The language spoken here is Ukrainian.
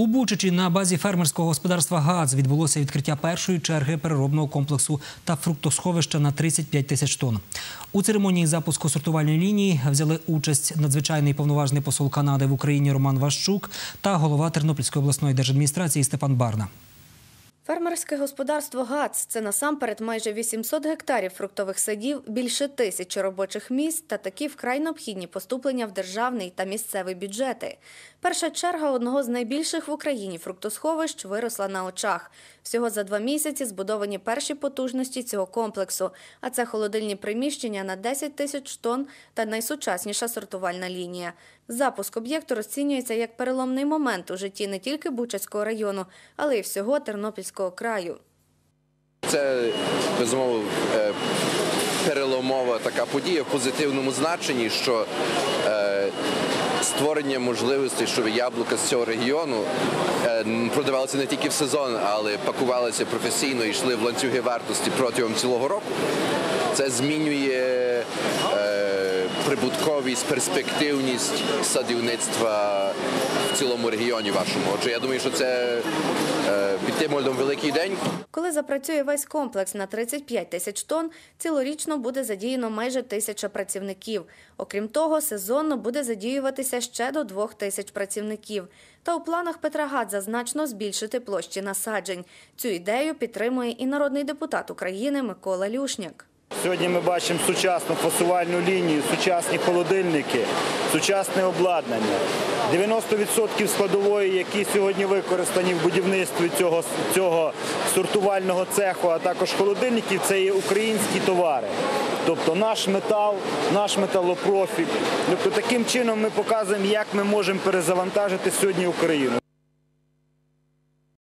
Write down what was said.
У Бучичі на базі фермерського господарства ГАЗ відбулося відкриття першої черги переробного комплексу та фруктосховища на 35 тисяч тонн. У церемонії запуску сортувальної лінії взяли участь надзвичайний повноважний посол Канади в Україні Роман Ващук та голова Тернопільської обласної держадміністрації Степан Барна. Фермерське господарство ГАЦ – це насамперед майже 800 гектарів фруктових садів, більше тисячі робочих місць та такі вкрай необхідні поступлення в державний та місцевий бюджети. Перша черга одного з найбільших в Україні фруктосховищ виросла на очах. Всього за два місяці збудовані перші потужності цього комплексу, а це холодильні приміщення на 10 тисяч тонн та найсучасніша сортувальна лінія. Запуск об'єкту розцінюється як переломний момент у житті не тільки Бучацького району, але й всього Тернопільського краю. Це безумовно е, переломова така подія в позитивному значенні, що е, створення можливостей, щоб яблука з цього регіону е, продавалися не тільки в сезон, але пакувалися професійно і йшли в ланцюги вартості протягом цілого року. Це змінює прибутковість, перспективність садівництва в цілому регіоні вашому. Отже, я думаю, що це е, під тим мольдом великий день. Коли запрацює весь комплекс на 35 тисяч тонн, цілорічно буде задіяно майже тисяча працівників. Окрім того, сезонно буде задіюватися ще до двох тисяч працівників. Та у планах Петра Гадза значно збільшити площі насаджень. Цю ідею підтримує і народний депутат України Микола Люшняк. Сьогодні ми бачимо сучасну фасувальну лінію, сучасні холодильники, сучасне обладнання. 90% складової, які сьогодні використані в будівництві цього, цього сортувального цеху, а також холодильників, це є українські товари. Тобто наш метал, наш металопрофіль. Тобто таким чином ми показуємо, як ми можемо перезавантажити сьогодні Україну.